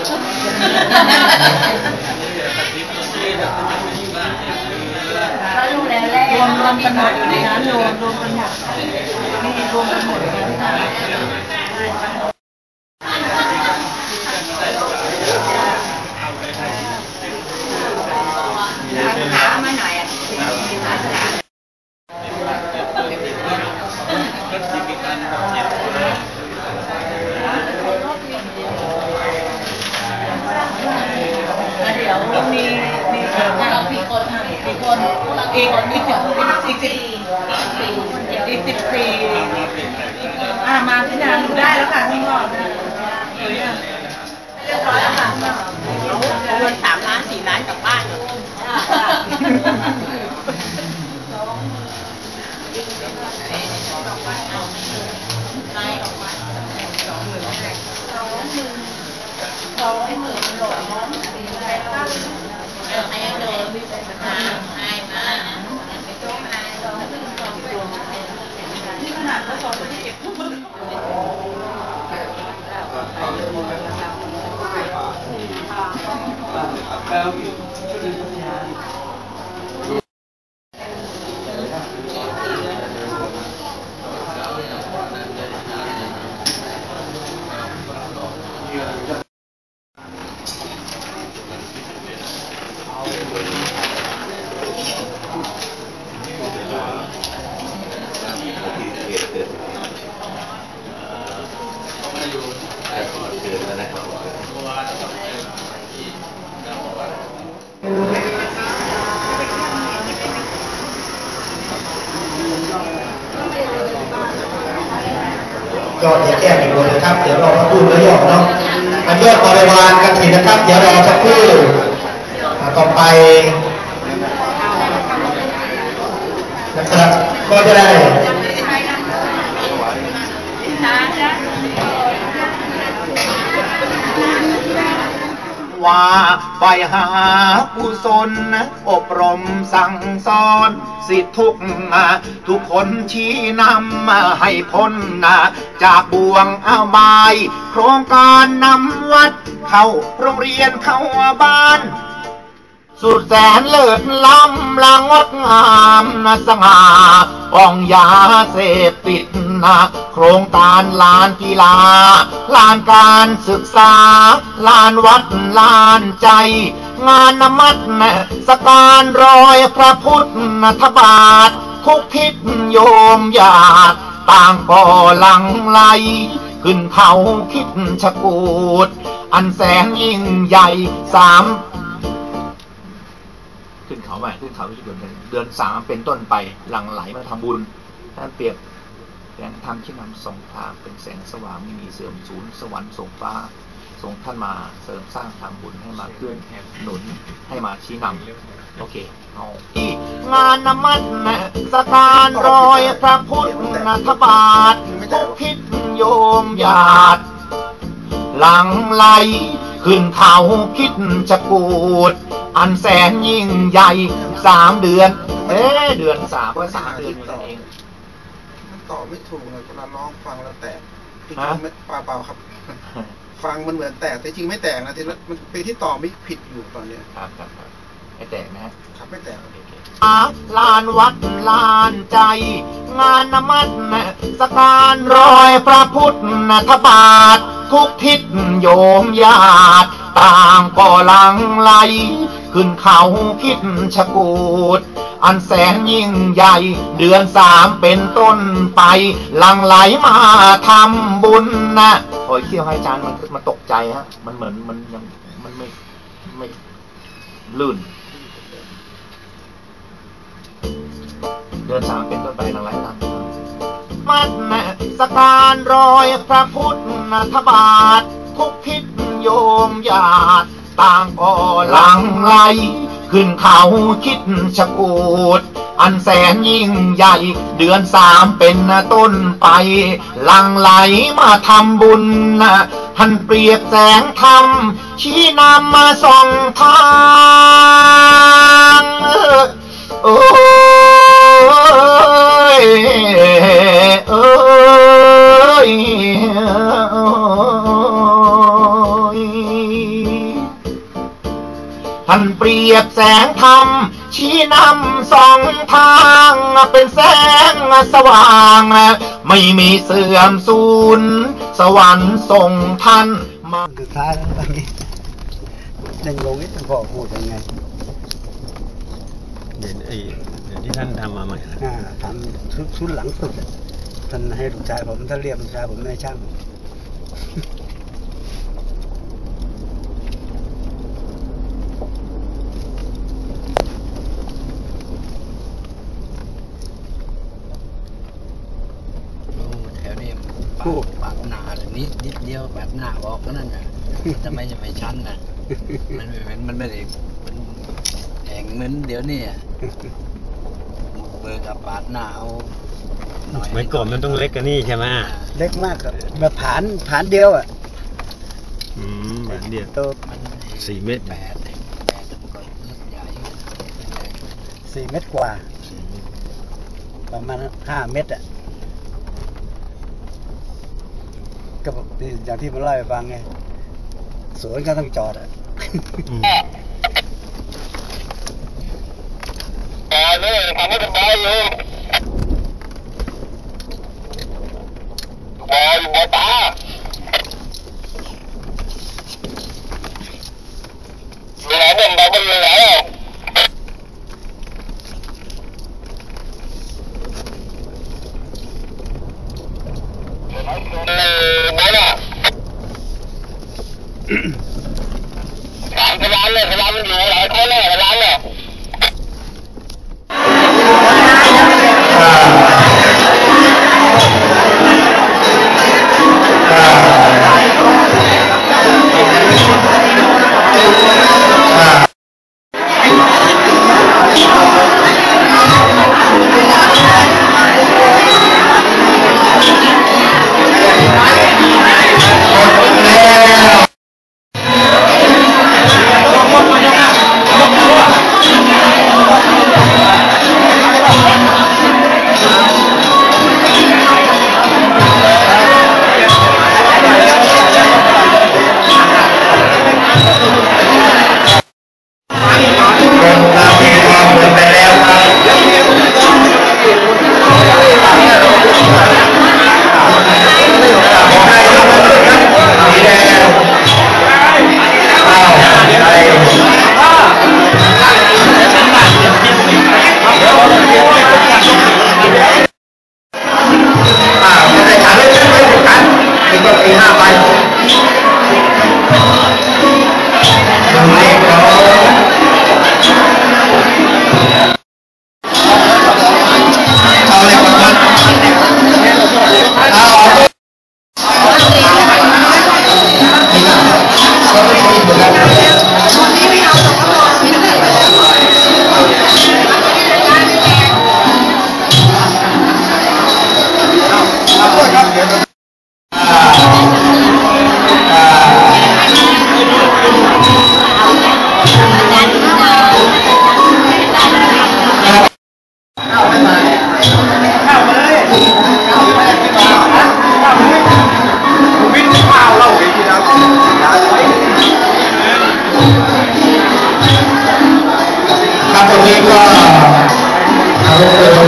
รวมรวมกันหมดอยู่ในนั้นรวมรวมกันหมดนี่รวมกันหมดเลยค่ะ มาที่นานดูได้แล้วค่ะข้างนอกนะสวยอะเรียบร้อยแล้วค่ะข้างนอกเงินสามล้านสี่ล้านกลับบ้าน ยอดจะแก้อีกคนนะครับ เดี๋ยวรอสักครู่แล้วยอดเนาะอันยอดบริวารกันถินะครับ เดี๋ยวรอสักครู่อ่าต่อไปนะครับก็จะได้ ว่าไปหากุศลอบรมสั่งสอน สิทธุกทุกคนชี้นำให้พ้นจากบ่วงอาบาย โครงการนำวัด เข้าโรงเรียนเข้าบ้านสุดแสนเลิศล้ำลางดงามสง่าป้องยาเสพติด นะโครงการลานกีฬา ลานการศึกษา ลานวัดลานใจ งานนมัดนะสการรอยพระพุทธทบาททุกทิศโยมญาติต่างก่อหลังไหลขึ้นเขาคิดชะกูด อันแสนยิ่งใหญ่สามขึ้นเขาไปขึ้นเขาที่เดือนเดือนสามเป็นต้นไปหลังไหลมาทำบุญท่านเปรียบ แสงธรรมที่นำส่องทางเป็นแสงสว่างไม่มีเสื่อมสูญสวรรค์ส่งฟ้าส่งท่านมาเสริมสร้างทางบุญให้มาเคลื่อนหนุนให้มาชี้นำโอเคเอางานน้ำมัดนะสการรอยพระพุทธบาททุกทิศโยมญาติหลังไหลขึ้นเขาคิดจะกูด อันแสนยิ่งใหญ่สามเดือน เอ๊เดือนสามก็สามเดือนเองมัน ต่อไม่ถูกเลยเวลาร้องฟังแล้วแตกจริงฮะๆไม่เปล่าเปล่าครับ ฟังมันเหมือนแตกแต่จริงไม่แตกนะทีละมันเป็นที่ต่อไม่ผิดอยู่ตอนเนี้ยครับครับครับไม่แตกนะฮะครับไม่แตกอาลานวัดลานใจ งานนมัดนะสการรอยพระพุทธบาททุกทิศโยมญาติ ต่างก่อหลังไหล ขึ้นเขาคิดชะกูด อันแสนยิ่งใหญ่ เดือนสามเป็นต้นไป หลังไหลมาทำบุญนะโอ้ยเขี้ยวให้อาจารย์มันมันตกใจฮะ มันเหมือนมันยังมันไม่ไม่ลื่น เดือนสามเป็นต้นไปหลังไหลตามัดแม่สการรอยพระพุทธบาททุกทิศโยมญาติ ต่างก็หลังไหลขึ้นเขาคิดชะกูด อันแสนยิ่งใหญ่ เดือนสามเป็นต้นไป หลังไหลมาทำบุญนะท่านเปรียบแสงธรรม ชี้นำมาส่องทางโอ้ยเอ้ย ท่านเปรียบแสงธรรม ชี้นำส่องทางเป็นแสงสว่าง ไม่มีเสื่อมสูญสวรรค์ส่งท่านมาสุดท้ายแล้วตอนนี้ยังลงนี่ต้องบอกพูดยังไงเดี๋ยวไอ้เดี๋ยวที่ท่านทำมาใหม่นะอ่าทำชุดชุดหลังสุดอะท่านให้ลูกชายผมท่านเรียกลูกชายผมนายช่าง โอ้แถวนี้ปาดปาดหนานิดนิดเดียวแบบ หน้าออกก็นั่นน่ะทำไมจะไม่ชั้นน่ะ มันมันมันไม่ได้มันแหงเหมือนเดี๋ยวนี้อะเบอร์กับปาดหน้าเอาหน่อย เมื่อก่อนมันต้องเล็กกันนี่ใช่ไหมเล็กมากครับแบบผานผานเดียวอะอืมเหมือนเดียว โตมันสี่เมตร แปดเองแปดมันก็ใหญ่อยู่สี่เมตรกว่า ประมาณห้าเมตรอะ ก็แบบที่อย่างที่มันเล่าให้ฟังไงสวนก็ต้องจอดอะ อืม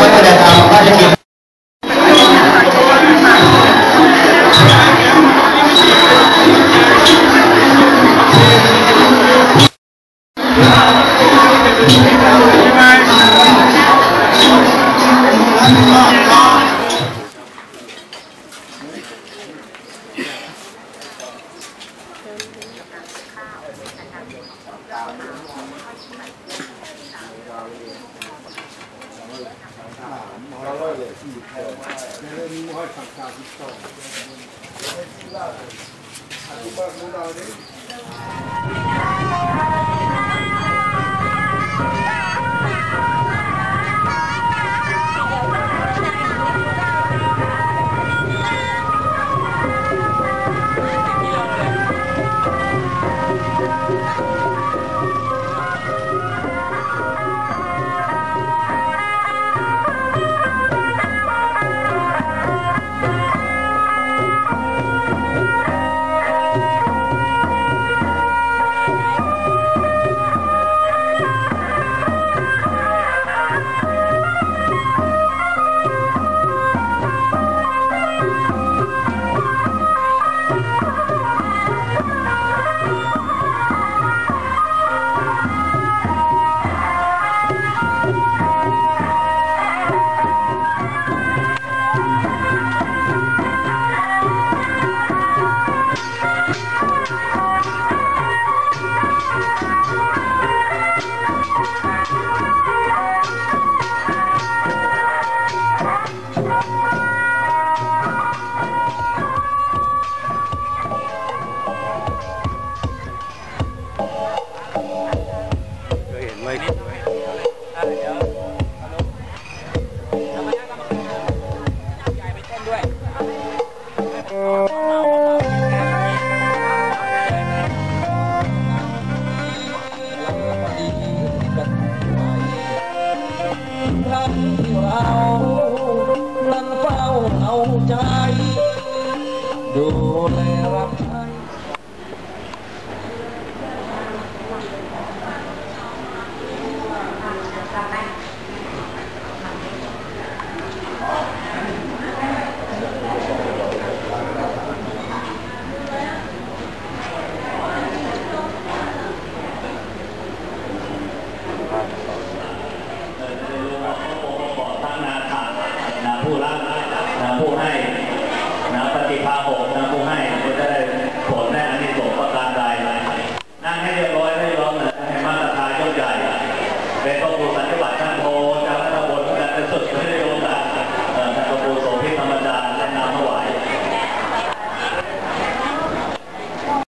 wanda a ta casa então. Aqui o na orelha. where I'm